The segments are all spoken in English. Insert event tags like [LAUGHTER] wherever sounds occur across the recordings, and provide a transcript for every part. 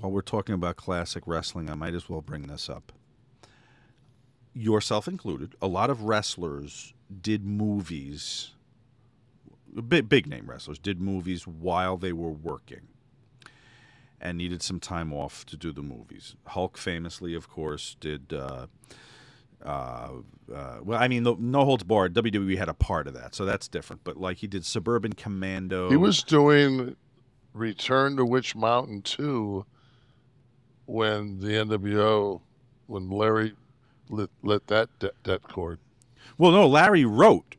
while we're talking about classic wrestling, I might as well bring this up. Yourself included, a lot of wrestlers did movies. Big, big name wrestlers did movies while they were working and needed some time off to do the movies. Hulk famously, of course, did. Uh, uh, uh, well, I mean, no, no holds barred. WWE had a part of that, so that's different. But like he did Suburban Commando. He was doing Return to Witch Mountain 2 when the NWO, when Larry lit, lit that de- that cord. Well, no, Larry wrote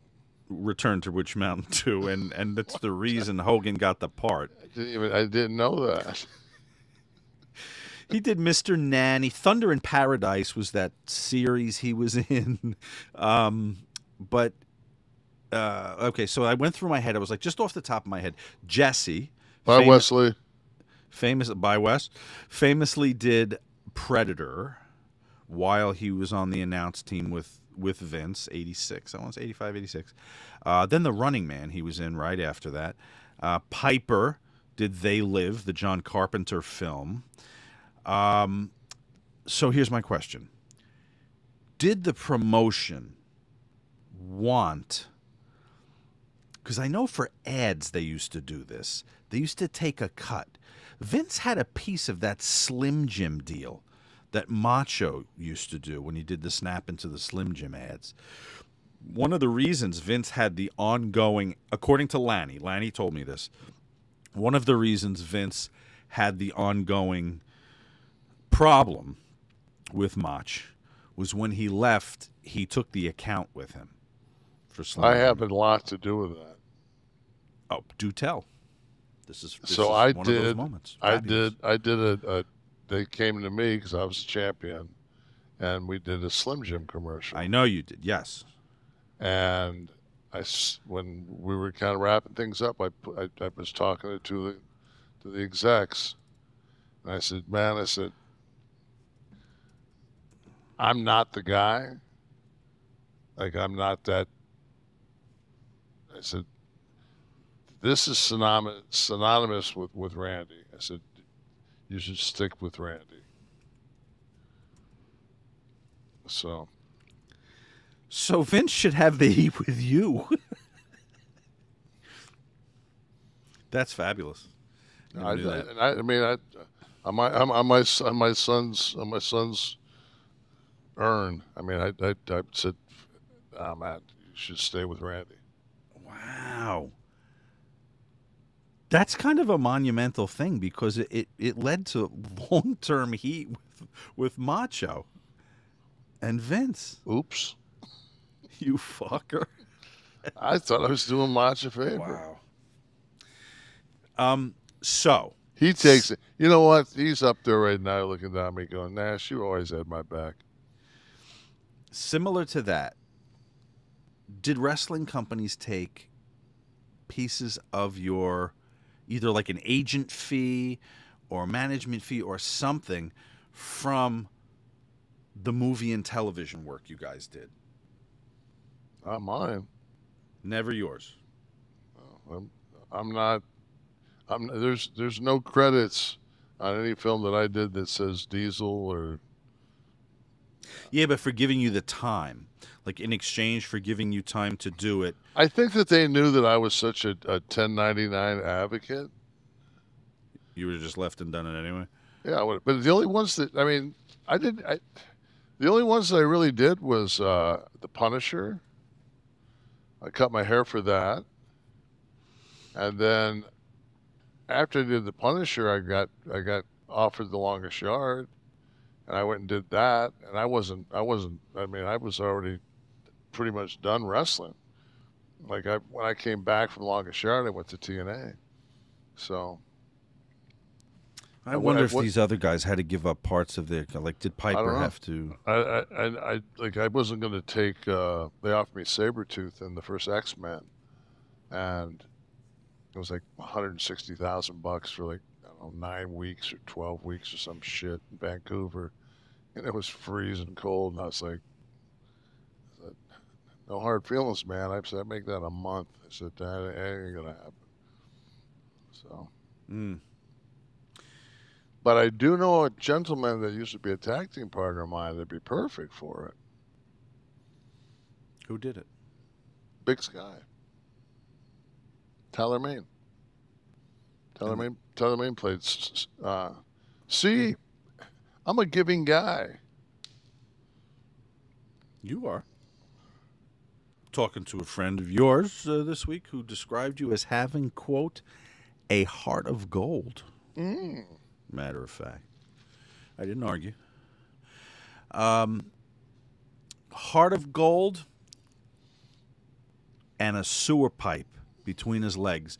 Return to Witch Mountain [LAUGHS] 2, and, and that's the reason Hogan got the part. I didn't, even, I didn't know that. He did Mr. Nanny. Thunder in Paradise was that series he was in. Um, but, uh, okay, so I went through my head. I was like, just off the top of my head, Jesse. By famous- Wesley. Famous by West, famously did Predator while he was on the announce team with with Vince, 86. I want to say 85, 86. Uh, then The Running Man he was in right after that. Uh, Piper did They Live, the John Carpenter film. Um, so here's my question. Did the promotion want because I know for ads they used to do this. They used to take a cut. Vince had a piece of that Slim Jim deal that Macho used to do when he did the snap into the Slim Jim ads. One of the reasons Vince had the ongoing, according to Lanny, Lanny told me this. One of the reasons Vince had the ongoing problem with Mach was when he left, he took the account with him for Slim I have a lot to do with that. Oh, do tell. This is this so is I one of those did. moments. I did. I did a, a. They came to me because I was a champion, and we did a Slim Jim commercial. I know you did. Yes. and I s- when we were kind of wrapping things up, I, I, I was talking to the to the execs, and I said, "Man, I said, I'm not the guy. Like I'm not that." I said, "This is synonymous synonymous with with Randy." I said, "You should stick with Randy." So. So Vince should have the heat with you. That's fabulous. I, that. I, I mean, I, on my, on my, on my son's, on my son's urn. I mean, I, I, I said, "Ah, man, you should stay with Randy." Wow. That's kind of a monumental thing because it, it, it led to [LAUGHS] long term heat with, with Macho and Vince. Oops, [LAUGHS] You fucker. I thought I was doing Macho a favor. Wow. Um. So He takes it. You know what? He's up there right now, looking down at me, going, "Nash, you always had my back." similar to that, did wrestling companies take pieces of your either like an agent fee or management fee or something from the movie and television work you guys did? Not mine. Never yours. I'm, I'm not. I'm. There's, there's no credits on any film that I did that says Diesel or Yeah, but for giving you the time, like in exchange for giving you time to do it. I think that they knew that I was such a, a 1099 advocate. You would have just left and done it anyway. Yeah, I would, but the only ones that I mean, I did. I, the only ones that I really did was uh, the Punisher. I cut my hair for that, and then after I did the Punisher, I got I got offered the longest yard, and I went and did that. And I wasn't I wasn't. I mean, I was already pretty much done wrestling. Like I when I came back from longest yard, I went to TNA. So I wonder if what- these other guys had to give up parts of their like. Did Piper have to? I, I, I, I like I wasn't going to take. Uh, they offered me Sabretooth in the first X Men, and it was like 160 thousand bucks for like I know nine weeks or 12 weeks or some shit in Vancouver, and it was freezing cold, and I was like, I said, "No hard feelings, man." I said, "I make that a month." I said, "That ain't gonna happen." So Mm. But I do know a gentleman that used to be a tag team partner of mine that'd be perfect for it. Who did it? Big Sky. Tyler Mane. Tyler Mane. Tyler Mane played. Uh, see, I'm a giving guy. You are. Talking to a friend of yours uh, this week who described you as having, quote, a heart of gold. Mm. Matter of fact. I didn't argue. Um, heart of gold and a sewer pipe between his legs.